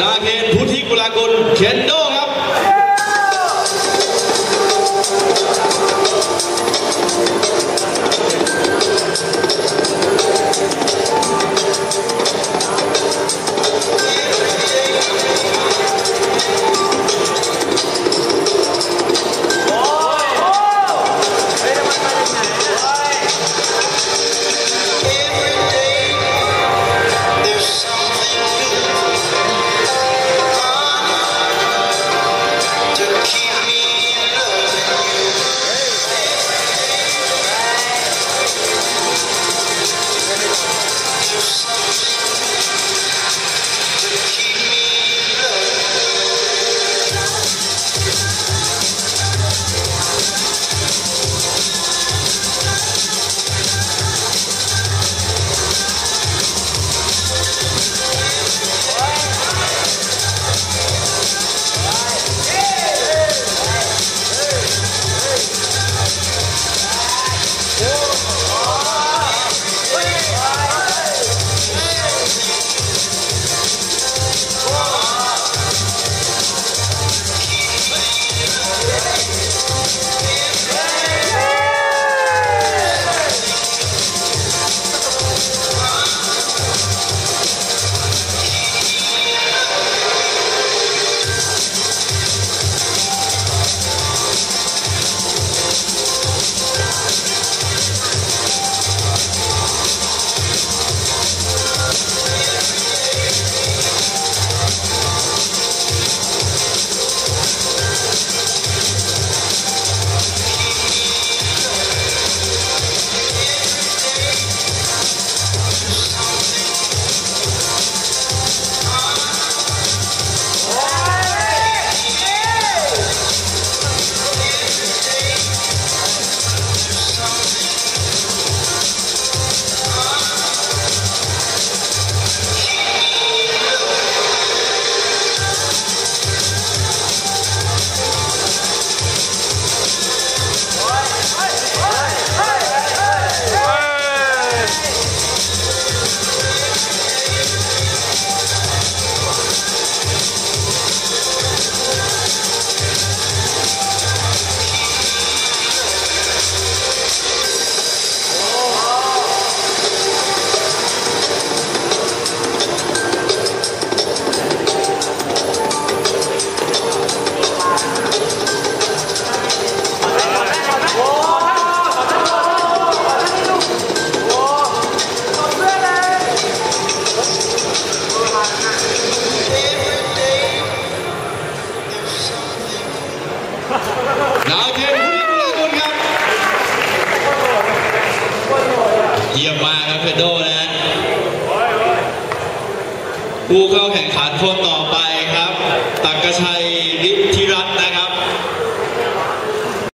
ดาเคนพุทธิกุลากุลเคนโด เปโดนะฮะผู้เข้าแข่งขันคนต่อไปครับตักกชัยฤทธิร